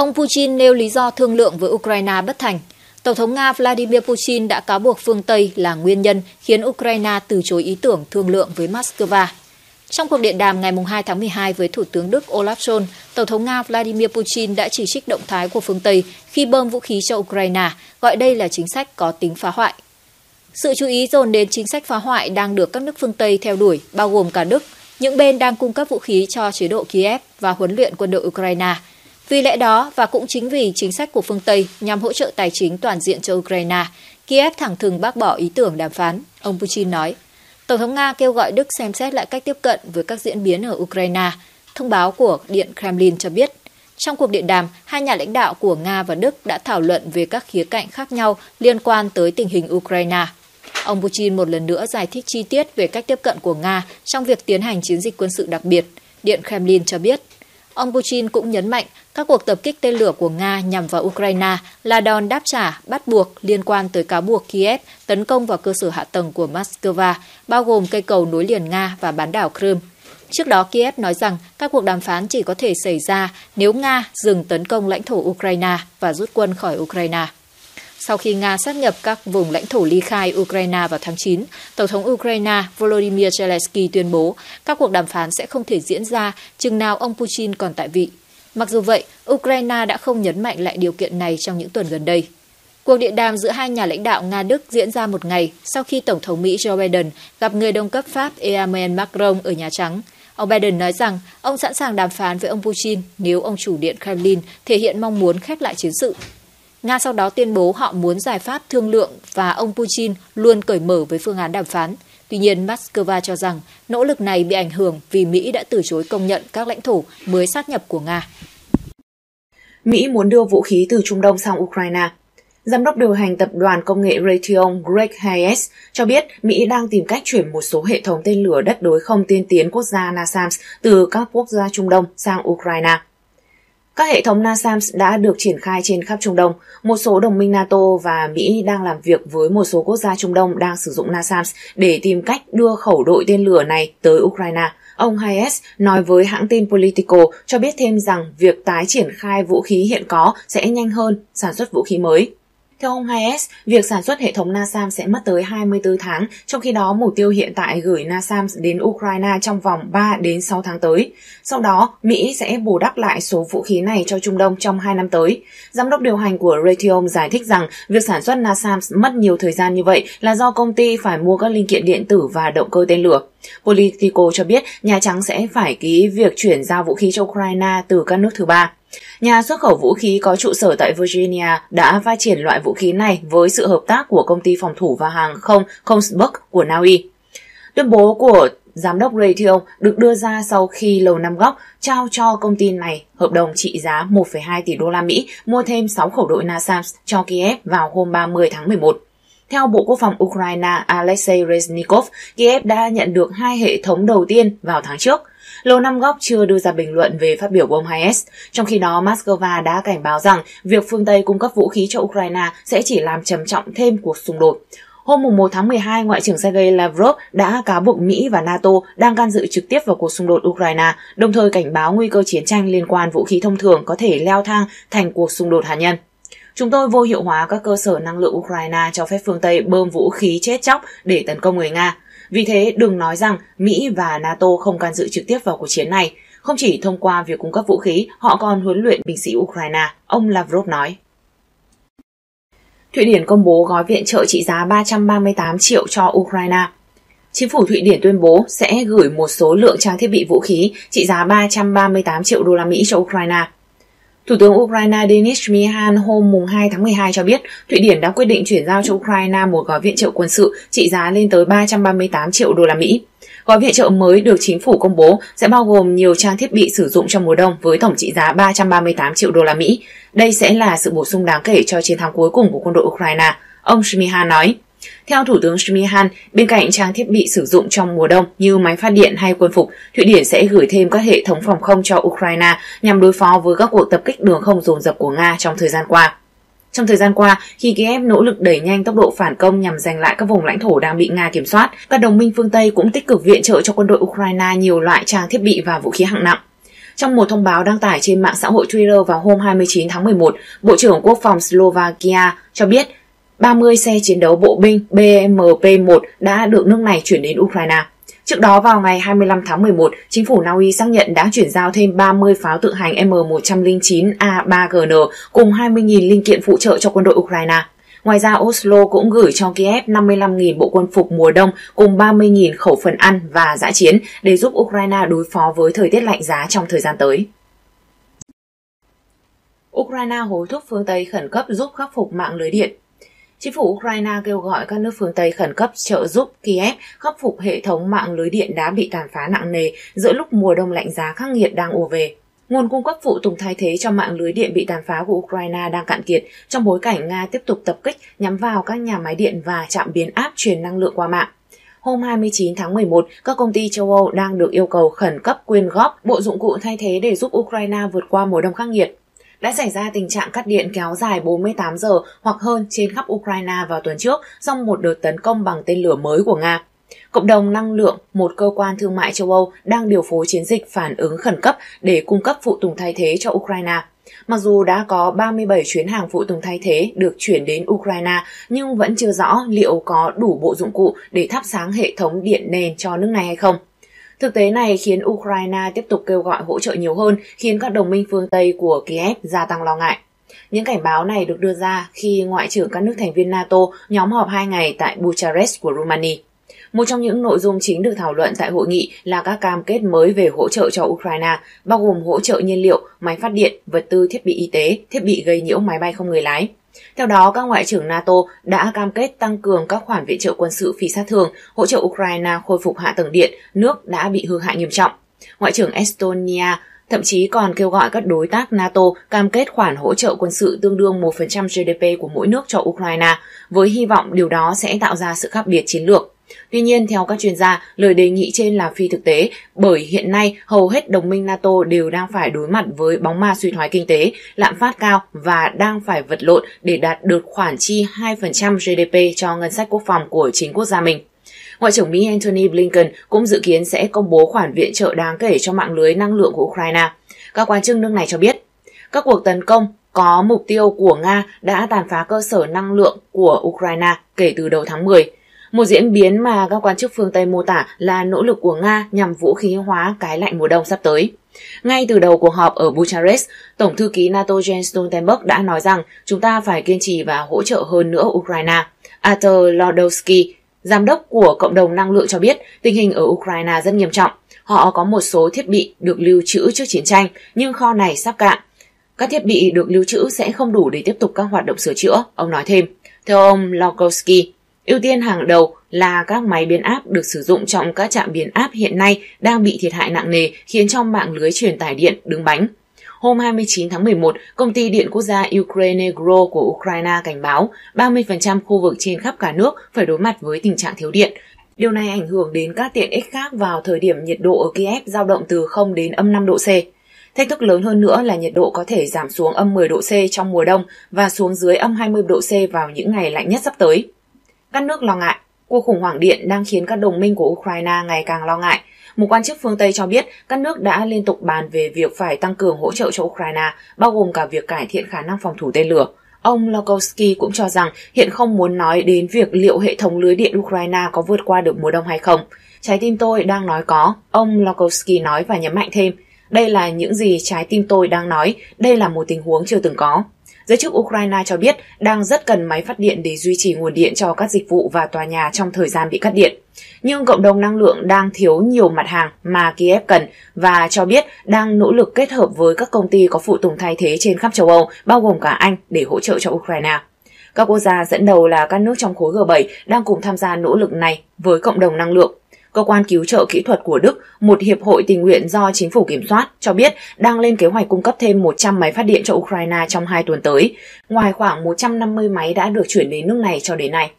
Ông Putin nêu lý do thương lượng với Ukraine bất thành. Tổng thống Nga Vladimir Putin đã cáo buộc phương Tây là nguyên nhân khiến Ukraine từ chối ý tưởng thương lượng với Moscow. Trong cuộc điện đàm ngày 2 tháng 12 với Thủ tướng Đức Olaf Scholz, Tổng thống Nga Vladimir Putin đã chỉ trích động thái của phương Tây khi bơm vũ khí cho Ukraine, gọi đây là chính sách có tính phá hoại. Sự chú ý dồn đến chính sách phá hoại đang được các nước phương Tây theo đuổi, bao gồm cả Đức, những bên đang cung cấp vũ khí cho chế độ Kiev và huấn luyện quân đội Ukraine. Vì lẽ đó, và cũng chính vì chính sách của phương Tây nhằm hỗ trợ tài chính toàn diện cho Ukraine, Kiev thẳng thừng bác bỏ ý tưởng đàm phán, ông Putin nói. Tổng thống Nga kêu gọi Đức xem xét lại cách tiếp cận với các diễn biến ở Ukraine. Thông báo của Điện Kremlin cho biết, trong cuộc điện đàm, hai nhà lãnh đạo của Nga và Đức đã thảo luận về các khía cạnh khác nhau liên quan tới tình hình Ukraine. Ông Putin một lần nữa giải thích chi tiết về cách tiếp cận của Nga trong việc tiến hành chiến dịch quân sự đặc biệt. Điện Kremlin cho biết, ông Putin cũng nhấn mạnh các cuộc tập kích tên lửa của Nga nhằm vào Ukraine là đòn đáp trả bắt buộc liên quan tới cáo buộc Kiev tấn công vào cơ sở hạ tầng của Moscow, bao gồm cây cầu nối liền Nga và bán đảo Crimea. Trước đó, Kiev nói rằng các cuộc đàm phán chỉ có thể xảy ra nếu Nga dừng tấn công lãnh thổ Ukraine và rút quân khỏi Ukraine. Sau khi Nga sát nhập các vùng lãnh thổ ly khai Ukraine vào tháng 9, Tổng thống Ukraine Volodymyr Zelensky tuyên bố các cuộc đàm phán sẽ không thể diễn ra chừng nào ông Putin còn tại vị. Mặc dù vậy, Ukraine đã không nhấn mạnh lại điều kiện này trong những tuần gần đây. Cuộc điện đàm giữa hai nhà lãnh đạo Nga-Đức diễn ra một ngày sau khi Tổng thống Mỹ Joe Biden gặp người đồng cấp Pháp Emmanuel Macron ở Nhà Trắng. Ông Biden nói rằng ông sẵn sàng đàm phán với ông Putin nếu ông chủ điện Kremlin thể hiện mong muốn khép lại chiến sự. Nga sau đó tuyên bố họ muốn giải pháp thương lượng và ông Putin luôn cởi mở với phương án đàm phán. Tuy nhiên, Moscow cho rằng nỗ lực này bị ảnh hưởng vì Mỹ đã từ chối công nhận các lãnh thổ mới sát nhập của Nga. Mỹ muốn đưa vũ khí từ Trung Đông sang Ukraine. Giám đốc điều hành tập đoàn công nghệ Raytheon Greg Hayes cho biết Mỹ đang tìm cách chuyển một số hệ thống tên lửa đất đối không tiên tiến quốc gia NASAMS từ các quốc gia Trung Đông sang Ukraine. Các hệ thống NASAMS đã được triển khai trên khắp Trung Đông. Một số đồng minh NATO và Mỹ đang làm việc với một số quốc gia Trung Đông đang sử dụng NASAMS để tìm cách đưa khẩu đội tên lửa này tới Ukraine. Ông Hayes nói với hãng tin Politico cho biết thêm rằng việc tái triển khai vũ khí hiện có sẽ nhanh hơn sản xuất vũ khí mới. Theo ông Hayes, việc sản xuất hệ thống NaSam sẽ mất tới 24 tháng, trong khi đó mục tiêu hiện tại gửi NaSam đến Ukraine trong vòng 3 đến 6 tháng tới. Sau đó, Mỹ sẽ bù đắp lại số vũ khí này cho Trung Đông trong 2 năm tới. Giám đốc điều hành của Raytheon giải thích rằng việc sản xuất NaSam mất nhiều thời gian như vậy là do công ty phải mua các linh kiện điện tử và động cơ tên lửa. Politico cho biết Nhà Trắng sẽ phải ký việc chuyển giao vũ khí cho Ukraine từ các nước thứ ba. Nhà xuất khẩu vũ khí có trụ sở tại Virginia đã phát triển loại vũ khí này với sự hợp tác của công ty phòng thủ và hàng không Kongsberg của Na Uy. Tuyên bố của giám đốc Raytheon được đưa ra sau khi Lầu Năm Góc trao cho công ty này hợp đồng trị giá 1,2 tỷ đô la Mỹ mua thêm 6 khẩu đội NASAMS cho Kiev vào hôm 30 tháng 11. Theo Bộ Quốc phòng Ukraine Alexei Reznikov, Kiev đã nhận được hai hệ thống đầu tiên vào tháng trước. Lầu Năm Góc chưa đưa ra bình luận về phát biểu của ông Hayes, trong khi đó Moscow đã cảnh báo rằng việc phương Tây cung cấp vũ khí cho Ukraine sẽ chỉ làm trầm trọng thêm cuộc xung đột. Hôm 1 tháng 12, Ngoại trưởng Sergei Lavrov đã cáo buộc Mỹ và NATO đang can dự trực tiếp vào cuộc xung đột Ukraine, đồng thời cảnh báo nguy cơ chiến tranh liên quan vũ khí thông thường có thể leo thang thành cuộc xung đột hạt nhân. Chúng tôi vô hiệu hóa các cơ sở năng lượng Ukraine cho phép phương Tây bơm vũ khí chết chóc để tấn công người Nga. Vì thế, đừng nói rằng Mỹ và NATO không can dự trực tiếp vào cuộc chiến này. Không chỉ thông qua việc cung cấp vũ khí, họ còn huấn luyện binh sĩ Ukraine, ông Lavrov nói. Thụy Điển công bố gói viện trợ trị giá 338 triệu cho Ukraine. Chính phủ Thụy Điển tuyên bố sẽ gửi một số lượng trang thiết bị vũ khí trị giá 338 triệu đô la Mỹ cho Ukraine. Thủ tướng Ukraine Denis Shmyhal hôm 2 tháng 12 cho biết Thụy Điển đã quyết định chuyển giao cho Ukraine một gói viện trợ quân sự trị giá lên tới 338 triệu đô la Mỹ. Gói viện trợ mới được chính phủ công bố sẽ bao gồm nhiều trang thiết bị sử dụng trong mùa đông với tổng trị giá 338 triệu đô la Mỹ. Đây sẽ là sự bổ sung đáng kể cho chiến thắng cuối cùng của quân đội Ukraine, ông Shmyhal nói. Theo Thủ tướng Shmihan, bên cạnh trang thiết bị sử dụng trong mùa đông như máy phát điện hay quân phục, Thụy Điển sẽ gửi thêm các hệ thống phòng không cho Ukraine nhằm đối phó với các cuộc tập kích đường không dồn dập của Nga trong thời gian qua. Trong thời gian qua, khi Kiev nỗ lực đẩy nhanh tốc độ phản công nhằm giành lại các vùng lãnh thổ đang bị Nga kiểm soát, các đồng minh phương Tây cũng tích cực viện trợ cho quân đội Ukraine nhiều loại trang thiết bị và vũ khí hạng nặng. Trong một thông báo đăng tải trên mạng xã hội Twitter vào hôm 29 tháng 11, Bộ trưởng Quốc phòng Slovakia cho biết 30 xe chiến đấu bộ binh BMP-1 đã được nước này chuyển đến Ukraine. Trước đó vào ngày 25 tháng 11, chính phủ Na Uy xác nhận đã chuyển giao thêm 30 pháo tự hành M109A3GN cùng 20.000 linh kiện phụ trợ cho quân đội Ukraine. Ngoài ra, Oslo cũng gửi cho Kiev 55.000 bộ quân phục mùa đông cùng 30.000 khẩu phần ăn và giã chiến để giúp Ukraine đối phó với thời tiết lạnh giá trong thời gian tới. Ukraine hối thúc phương Tây khẩn cấp giúp khắc phục mạng lưới điện. Chính phủ Ukraine kêu gọi các nước phương Tây khẩn cấp trợ giúp Kiev khắc phục hệ thống mạng lưới điện đã bị tàn phá nặng nề giữa lúc mùa đông lạnh giá khắc nghiệt đang ùa về. Nguồn cung cấp phụ tùng thay thế cho mạng lưới điện bị tàn phá của Ukraine đang cạn kiệt trong bối cảnh Nga tiếp tục tập kích nhắm vào các nhà máy điện và trạm biến áp truyền năng lượng qua mạng. Hôm 29 tháng 11, các công ty châu Âu đang được yêu cầu khẩn cấp quyên góp bộ dụng cụ thay thế để giúp Ukraine vượt qua mùa đông khắc nghiệt. Đã xảy ra tình trạng cắt điện kéo dài 48 giờ hoặc hơn trên khắp Ukraine vào tuần trước do một đợt tấn công bằng tên lửa mới của Nga. Cộng đồng năng lượng, một cơ quan thương mại châu Âu, đang điều phối chiến dịch phản ứng khẩn cấp để cung cấp phụ tùng thay thế cho Ukraine. Mặc dù đã có 37 chuyến hàng phụ tùng thay thế được chuyển đến Ukraine, nhưng vẫn chưa rõ liệu có đủ bộ dụng cụ để thắp sáng hệ thống điện nền cho nước này hay không. Thực tế này khiến Ukraine tiếp tục kêu gọi hỗ trợ nhiều hơn, khiến các đồng minh phương Tây của Kiev gia tăng lo ngại. Những cảnh báo này được đưa ra khi Ngoại trưởng các nước thành viên NATO nhóm họp hai ngày tại Bucharest của Romania. Một trong những nội dung chính được thảo luận tại hội nghị là các cam kết mới về hỗ trợ cho Ukraine, bao gồm hỗ trợ nhiên liệu, máy phát điện, vật tư, thiết bị y tế, thiết bị gây nhiễu máy bay không người lái. Theo đó, các ngoại trưởng NATO đã cam kết tăng cường các khoản viện trợ quân sự phi sát thường, hỗ trợ Ukraine khôi phục hạ tầng điện, nước đã bị hư hại nghiêm trọng. Ngoại trưởng Estonia thậm chí còn kêu gọi các đối tác NATO cam kết khoản hỗ trợ quân sự tương đương 1% GDP của mỗi nước cho Ukraine, với hy vọng điều đó sẽ tạo ra sự khác biệt chiến lược. Tuy nhiên, theo các chuyên gia, lời đề nghị trên là phi thực tế bởi hiện nay hầu hết đồng minh NATO đều đang phải đối mặt với bóng ma suy thoái kinh tế, lạm phát cao và đang phải vật lộn để đạt được khoản chi 2% GDP cho ngân sách quốc phòng của chính quốc gia mình. Ngoại trưởng Mỹ Antony Blinken cũng dự kiến sẽ công bố khoản viện trợ đáng kể cho mạng lưới năng lượng của Ukraine. Các quan chức nước này cho biết, các cuộc tấn công có mục tiêu của Nga đã tàn phá cơ sở năng lượng của Ukraine kể từ đầu tháng 10. Một diễn biến mà các quan chức phương Tây mô tả là nỗ lực của Nga nhằm vũ khí hóa cái lạnh mùa đông sắp tới. Ngay từ đầu cuộc họp ở Bucharest, Tổng thư ký NATO Jens Stoltenberg đã nói rằng chúng ta phải kiên trì và hỗ trợ hơn nữa Ukraine. Arthur Lodowski, giám đốc của Cộng đồng Năng lượng cho biết tình hình ở Ukraine rất nghiêm trọng. Họ có một số thiết bị được lưu trữ trước chiến tranh, nhưng kho này sắp cạn. Các thiết bị được lưu trữ sẽ không đủ để tiếp tục các hoạt động sửa chữa, ông nói thêm. Theo ông Logowski, Ưu tiên hàng đầu là các máy biến áp được sử dụng trong các trạm biến áp hiện nay đang bị thiệt hại nặng nề khiến trong mạng lưới truyền tải điện đứng bánh. Hôm 29 tháng 11, công ty điện quốc gia Ukraine Gro của Ukraine cảnh báo 30% khu vực trên khắp cả nước phải đối mặt với tình trạng thiếu điện. Điều này ảnh hưởng đến các tiện ích khác vào thời điểm nhiệt độ ở Kiev dao động từ 0 đến âm 5 độ C. Thách thức lớn hơn nữa là nhiệt độ có thể giảm xuống âm 10 độ C trong mùa đông và xuống dưới âm 20 độ C vào những ngày lạnh nhất sắp tới. Các nước lo ngại, cuộc khủng hoảng điện đang khiến các đồng minh của Ukraine ngày càng lo ngại. Một quan chức phương Tây cho biết các nước đã liên tục bàn về việc phải tăng cường hỗ trợ cho Ukraine, bao gồm cả việc cải thiện khả năng phòng thủ tên lửa. Ông Logowski cũng cho rằng hiện không muốn nói đến việc liệu hệ thống lưới điện Ukraine có vượt qua được mùa đông hay không. Trái tim tôi đang nói có, ông Logowski nói và nhấn mạnh thêm. Đây là những gì trái tim tôi đang nói, đây là một tình huống chưa từng có. Giới chức Ukraine cho biết đang rất cần máy phát điện để duy trì nguồn điện cho các dịch vụ và tòa nhà trong thời gian bị cắt điện. Nhưng cộng đồng năng lượng đang thiếu nhiều mặt hàng mà Kiev cần và cho biết đang nỗ lực kết hợp với các công ty có phụ tùng thay thế trên khắp châu Âu, bao gồm cả Anh, để hỗ trợ cho Ukraine. Các quốc gia dẫn đầu là các nước trong khối G7 đang cùng tham gia nỗ lực này với cộng đồng năng lượng. Cơ quan cứu trợ kỹ thuật của Đức, một hiệp hội tình nguyện do chính phủ kiểm soát, cho biết đang lên kế hoạch cung cấp thêm 100 máy phát điện cho Ukraine trong hai tuần tới, ngoài khoảng 150 máy đã được chuyển đến nước này cho đến nay.